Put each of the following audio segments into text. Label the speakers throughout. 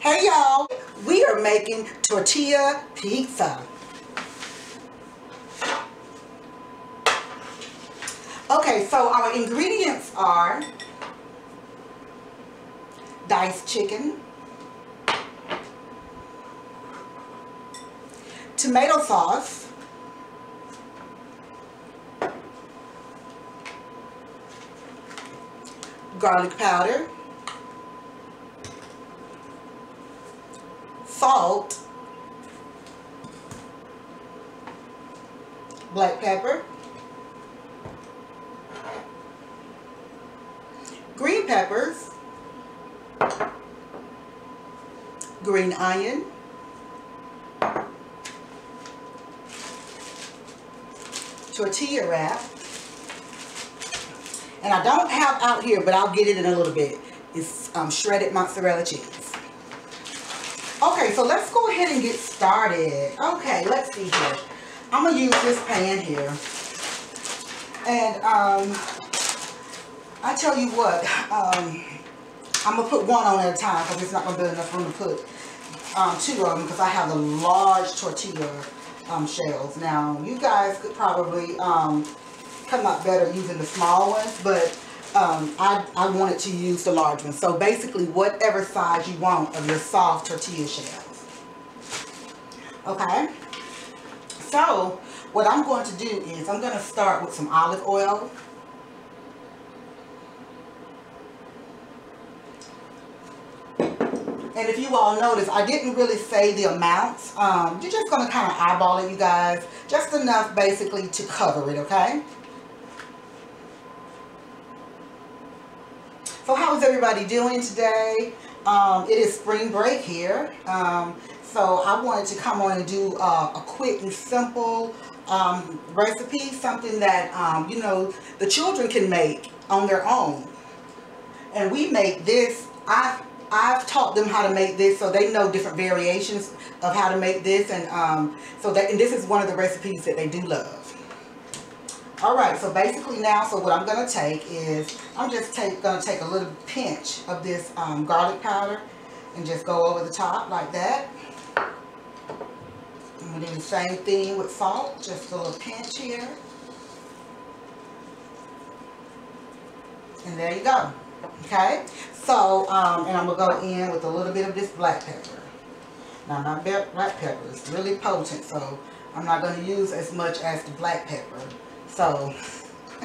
Speaker 1: Hey y'all, we are making tortilla pizza. Okay, so our ingredients are diced chicken, tomato sauce, garlic powder, salt, black pepper, green peppers, green onion, tortilla wrap, and I don't have out here, but I'll get it in a little bit. It's um, shredded mozzarella cheese. So let's go ahead and get started. Okay, let's see here. I'm going to use this pan here. And um, I tell you what, um, I'm going to put one on at a time because it's not going to be enough room to put um, two of them because I have the large tortilla um, shells. Now, you guys could probably um, come out better using the small ones, but um, I, I wanted to use the large ones. So basically, whatever size you want of your soft tortilla shells. Okay? So, what I'm going to do is I'm going to start with some olive oil. And if you all notice, I didn't really say the amounts. Um, you're just going to kind of eyeball it, you guys. Just enough, basically, to cover it, okay? So how is everybody doing today? Um, it is spring break here. Um, so I wanted to come on and do uh, a quick and simple um, recipe, something that, um, you know, the children can make on their own. And we make this, I've, I've taught them how to make this so they know different variations of how to make this. And um, so that, and this is one of the recipes that they do love. All right, so basically now, so what I'm going to take is, I'm just take, going to take a little pinch of this um, garlic powder and just go over the top like that. I'm going to do the same thing with salt, just a little pinch here. And there you go. Okay, so, um, and I'm going to go in with a little bit of this black pepper. Now, my black pepper is really potent, so I'm not going to use as much as the black pepper. So,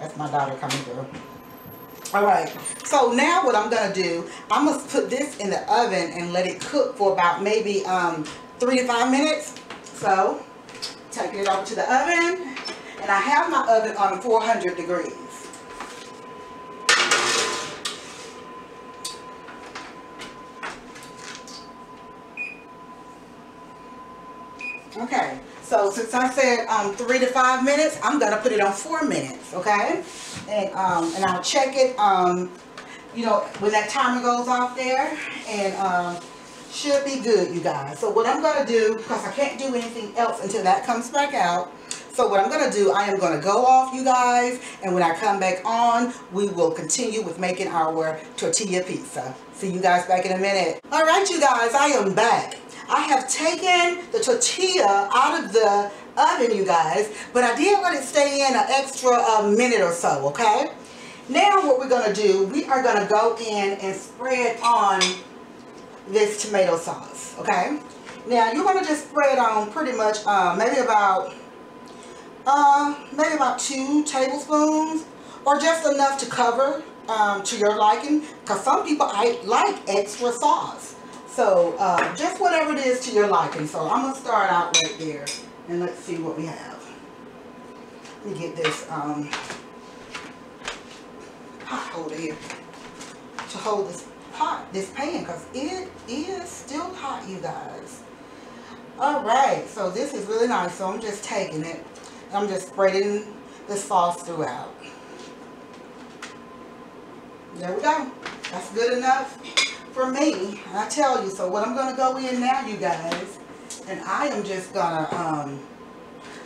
Speaker 1: that's my daughter coming through. Alright, so now what I'm going to do, I'm going to put this in the oven and let it cook for about maybe um, three to five minutes. So, taking it over to the oven. And I have my oven on 400 degrees. Okay, so since I said um, three to five minutes, I'm going to put it on four minutes, okay? And, um, and I'll check it, um, you know, when that timer goes off there. And um, should be good, you guys. So what I'm going to do, because I can't do anything else until that comes back out. So what I'm going to do, I am going to go off, you guys. And when I come back on, we will continue with making our tortilla pizza. See you guys back in a minute. All right, you guys, I am back. I have taken the tortilla out of the oven, you guys, but I did let it stay in an extra uh, minute or so, okay? Now what we're going to do, we are going to go in and spread on this tomato sauce, okay? Now you're going to just spread on pretty much uh, maybe about, uh, maybe about two tablespoons or just enough to cover um, to your liking because some people I like extra sauce. So uh, just whatever it is to your liking. So I'm going to start out right there. And let's see what we have. Let me get this um, pot holder here to hold this pot, this pan, because it is still hot, you guys. Alright, so this is really nice. So I'm just taking it. I'm just spreading the sauce throughout. There we go. That's good enough for me. I tell you, so what I'm going to go in now, you guys, and I am just going to, um,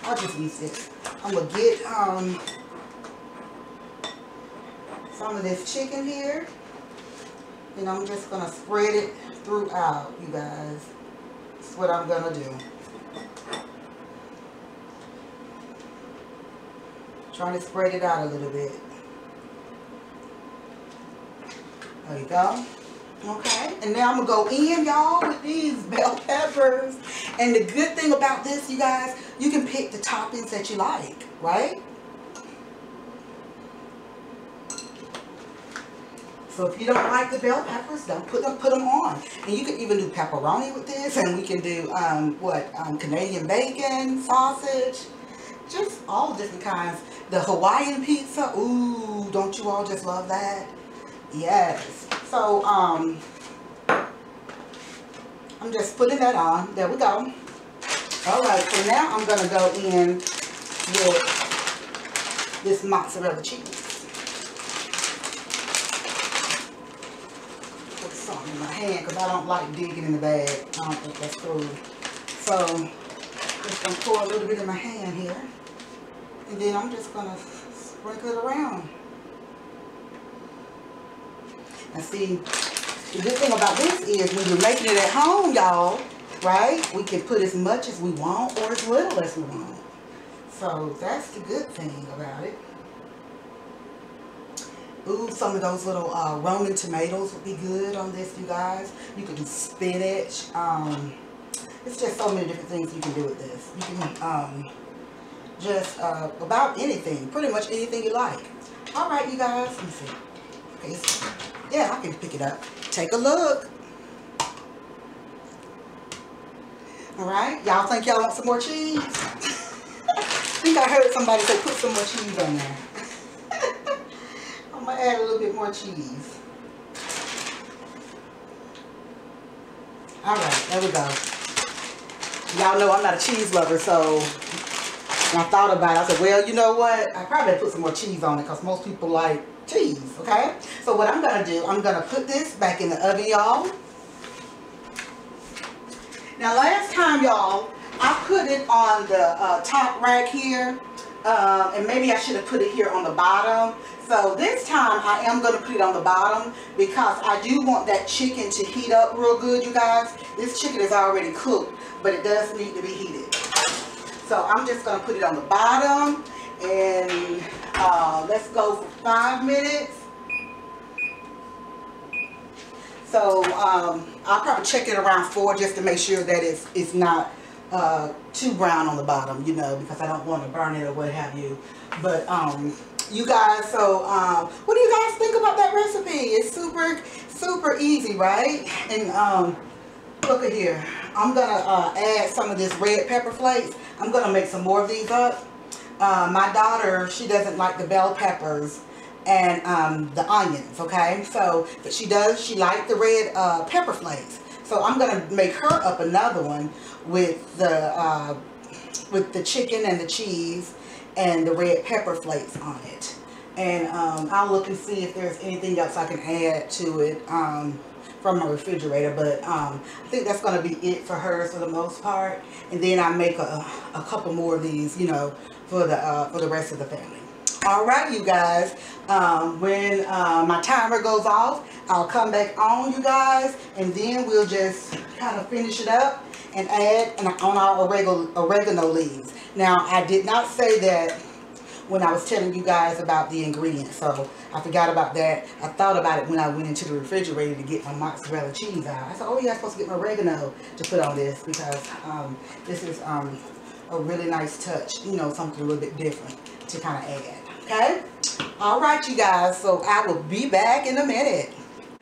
Speaker 1: I'll just use this. I'm going to get um, some of this chicken here. And I'm just going to spread it throughout, you guys. That's what I'm going to do. Trying to spread it out a little bit. There you go. Okay, and now I'm going to go in, y'all, with these bell peppers. And the good thing about this, you guys, you can pick the toppings that you like, right? So if you don't like the bell peppers, don't put them put them on. And you can even do pepperoni with this, and we can do um, what um, Canadian bacon, sausage, just all different kinds. The Hawaiian pizza, ooh, don't you all just love that? Yes. So um, I'm just putting that on. There we go. All right. So now I'm gonna go in with this mozzarella cheese. In my hand because I don't like digging in the bag. I don't think that's cool. So, just going to pour a little bit in my hand here. And then I'm just going to sprinkle it around. And see, the good thing about this is when you're making it at home, y'all, right? We can put as much as we want or as little as we want. So that's the good thing about it. Ooh, some of those little uh, Roman tomatoes would be good on this, you guys. You could do spinach. Um, it's just so many different things you can do with this. You can um, just uh, about anything, pretty much anything you like. All right, you guys. Let me see. Okay, yeah, I can pick it up. Take a look. All right, y'all think y'all want some more cheese? I think I heard somebody say put some more cheese on there. Add a little bit more cheese. Alright, there we go. Y'all know I'm not a cheese lover, so I thought about it. I said, well, you know what? I probably put some more cheese on it because most people like cheese, okay? So what I'm going to do, I'm going to put this back in the oven, y'all. Now, last time, y'all, I put it on the uh, top rack here. Uh, and maybe I should have put it here on the bottom so this time I am going to put it on the bottom because I do want that chicken to heat up real good, you guys. This chicken is already cooked, but it does need to be heated. So I'm just going to put it on the bottom and uh, let's go for five minutes. So um, I'll probably check it around four just to make sure that it's, it's not uh, too brown on the bottom, you know, because I don't want to burn it or what have you. But um, you guys so um, what do you guys think about that recipe? It's super super easy right? And um, look at here. I'm gonna uh, add some of this red pepper flakes. I'm gonna make some more of these up. Uh, my daughter she doesn't like the bell peppers and um, the onions okay? So but she does she likes the red uh, pepper flakes so I'm gonna make her up another one with the uh, with the chicken and the cheese and the red pepper flakes on it. And um, I'll look and see if there's anything else I can add to it um, from my refrigerator. But um, I think that's going to be it for her for the most part. And then I make a, a couple more of these, you know, for the uh, for the rest of the family. All right, you guys. Um, when uh, my timer goes off, I'll come back on, you guys, and then we'll just kind of finish it up and add on our oregano, oregano leaves. Now, I did not say that when I was telling you guys about the ingredients, so I forgot about that. I thought about it when I went into the refrigerator to get my mozzarella cheese out. I said, oh yeah, I'm supposed to get my oregano to put on this because um, this is um, a really nice touch, you know, something a little bit different to kind of add, okay? All right, you guys, so I will be back in a minute.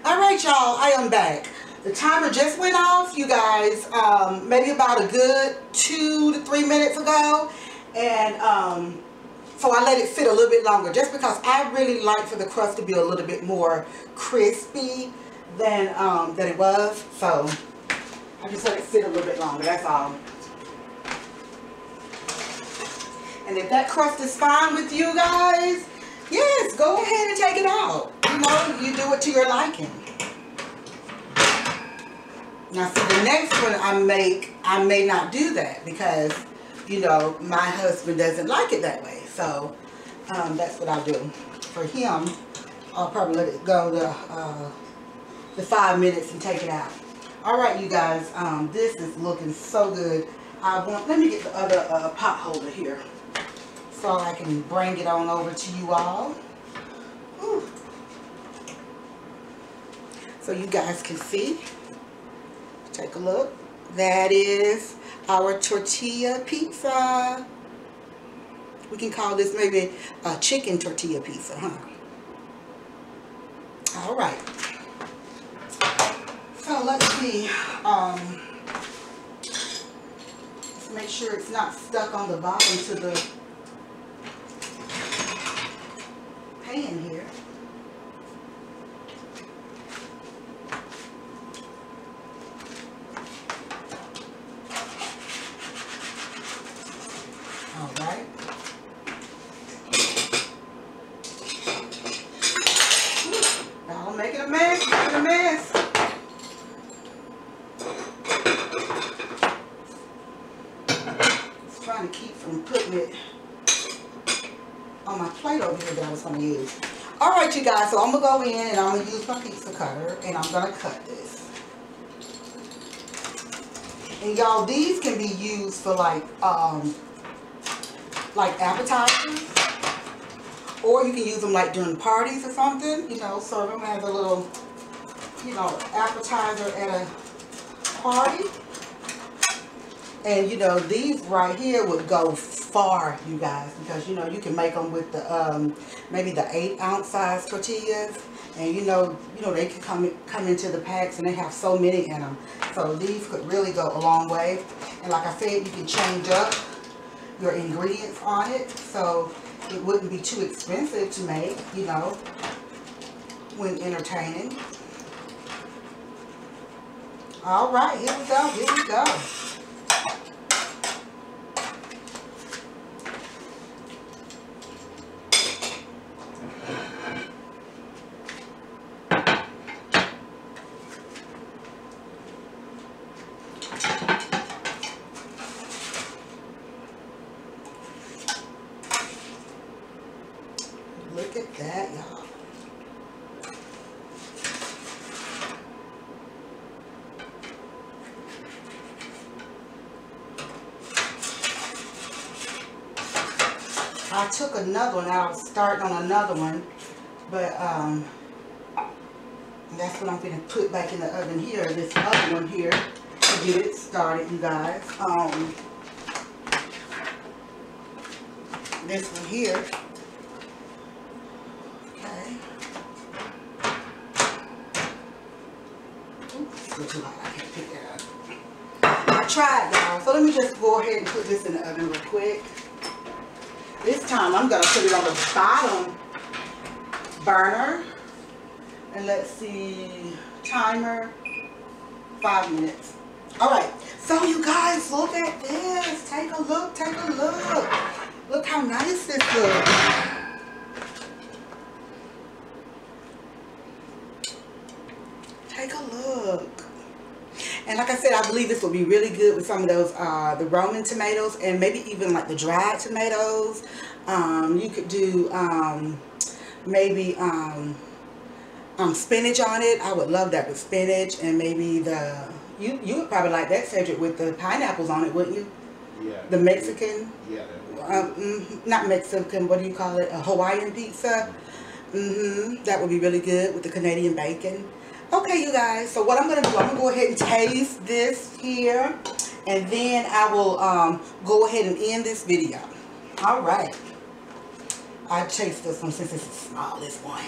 Speaker 1: All right, y'all, I am back. The timer just went off, you guys, um, maybe about a good two to three minutes ago. And um, so I let it sit a little bit longer just because I really like for the crust to be a little bit more crispy than, um, than it was. So I just let it sit a little bit longer, that's all. And if that crust is fine with you guys, yes, go ahead and take it out. You know, you do it to your liking. Now see the next one I make, I may not do that because, you know, my husband doesn't like it that way. So um, that's what I'll do. For him, I'll probably let it go to uh, the five minutes and take it out. All right, you guys, um, this is looking so good. I want, let me get the other uh, pot holder here so I can bring it on over to you all. So you guys can see. Take a look. That is our tortilla pizza. We can call this maybe a chicken tortilla pizza, huh? All right. So let's see. Um, let's make sure it's not stuck on the bottom to the pan here. You guys, so I'm going to go in and I'm going to use my pizza cutter and I'm going to cut this. And y'all, these can be used for like, um, like appetizers. Or you can use them like during parties or something, you know, serve them as a little, you know, appetizer at a party. And, you know, these right here would go far, you guys, because, you know, you can make them with the, um, maybe the eight ounce size tortillas. And, you know, you know, they can come, come into the packs and they have so many in them. So these could really go a long way. And like I said, you can change up your ingredients on it. So it wouldn't be too expensive to make, you know, when entertaining. All right, here we go, here we go. I took another one out, starting on another one, but um, that's what I'm going to put back in the oven here, this other one here, to get it started, you guys. Um, this one here. Okay. Oops, hot. I can't pick that up. I tried, y'all. So let me just go ahead and put this in the oven real quick. This time I'm going to put it on the bottom burner. And let's see, timer, five minutes. All right, so you guys, look at this. Take a look, take a look. Look how nice this looks. Take a look. And like I said, I believe this will be really good with some of those, uh, the Roman tomatoes and maybe even like the dried tomatoes. Um, you could do um, maybe um, um, spinach on it. I would love that with spinach and maybe the, you, you would probably like that, Cedric, with the pineapples on it, wouldn't you?
Speaker 2: Yeah.
Speaker 1: The Mexican?
Speaker 2: Yeah.
Speaker 1: Um, mm, not Mexican, what do you call it? A Hawaiian pizza? Mm-hmm. That would be really good with the Canadian bacon. Okay, you guys, so what I'm going to do, I'm going to go ahead and taste this here. And then I will um, go ahead and end this video. All right. I taste this one since it's the smallest one.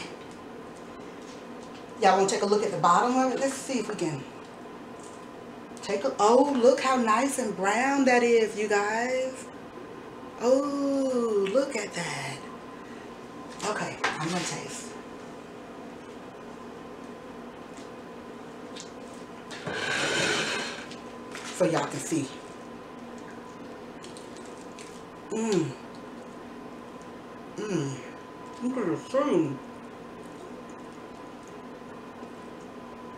Speaker 1: Y'all want to take a look at the bottom of it? Let's see if we can take a... Oh, look how nice and brown that is, you guys. Oh, look at that. Okay, I'm going to taste. So y'all can see. Mmm. Mmm. Look at the food.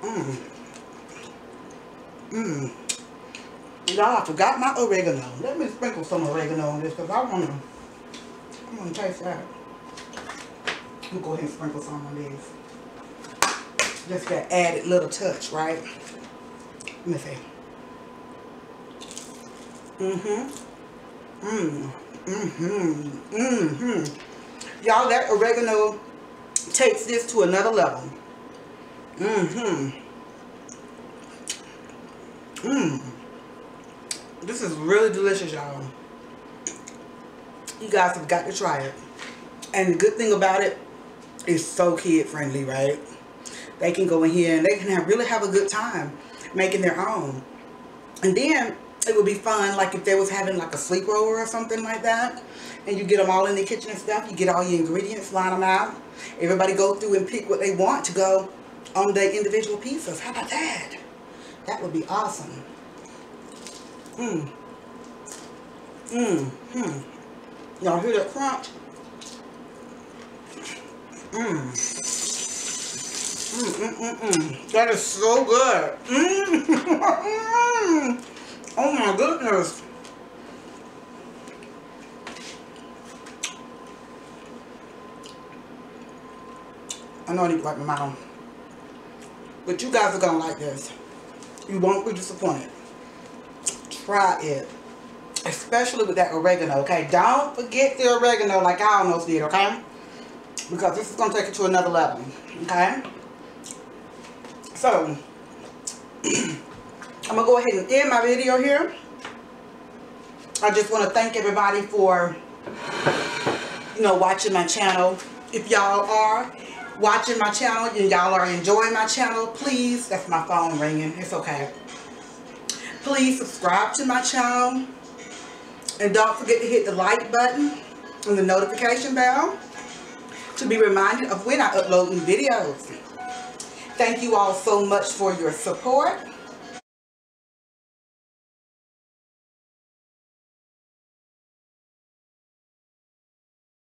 Speaker 1: Mmm. Mmm. Y'all, I forgot my oregano. Let me sprinkle some oregano on this because I want to, I'm gonna taste that. I'm to go ahead and sprinkle some on this. Just that added little touch, right? Let me see. Mm-hmm. Mm-hmm. Mm-hmm. Y'all, that oregano takes this to another level. Mm-hmm. Mmm. This is really delicious, y'all. You guys have got to try it. And the good thing about it is so kid friendly, right? They can go in here and they can have, really have a good time making their own. And then it would be fun like if they was having like a sleepover or something like that and you get them all in the kitchen and stuff you get all your ingredients line them out. Everybody go through and pick what they want to go on their individual pizzas. How about that? That would be awesome. Mmm mmm hmm. Y'all hear that crunch? Mmm Mmm, mmm, mm, mm. That is so good. Mm. Oh my goodness. I know I need to wipe my mouth. But you guys are going to like this. You won't be disappointed. Try it. Especially with that oregano, okay? Don't forget the oregano like I almost did, okay? Because this is going to take it to another level, okay? So, I'm going to go ahead and end my video here. I just want to thank everybody for, you know, watching my channel. If y'all are watching my channel and y'all are enjoying my channel, please, that's my phone ringing, it's okay. Please subscribe to my channel. And don't forget to hit the like button and the notification bell to be reminded of when I upload new videos. Thank you all so much for your support.